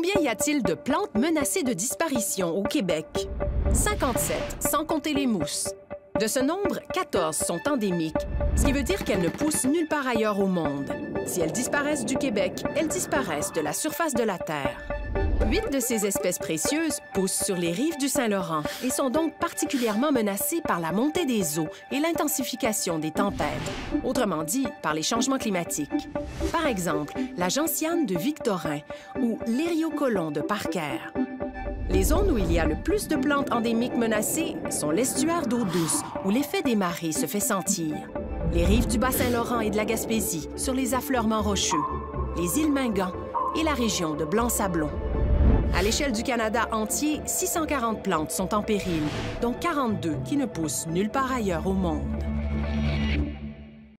Combien y a-t-il de plantes menacées de disparition au Québec? 57, sans compter les mousses. De ce nombre, 14 sont endémiques, ce qui veut dire qu'elles ne poussent nulle part ailleurs au monde. Si elles disparaissent du Québec, elles disparaissent de la surface de la Terre. Huit de ces espèces précieuses poussent sur les rives du Saint-Laurent et sont donc particulièrement menacées par la montée des eaux et l'intensification des tempêtes, autrement dit, par les changements climatiques. Par exemple, la gentiane de Victorin ou l'ériocolon de Parker. Les zones où il y a le plus de plantes endémiques menacées sont l'estuaire d'eau douce, où l'effet des marées se fait sentir, les rives du Bas-Saint-Laurent et de la Gaspésie, sur les affleurements rocheux, les îles Mingan et la région de Blanc-Sablon. À l'échelle du Canada entier, 640 plantes sont en péril, dont 42 qui ne poussent nulle part ailleurs au monde.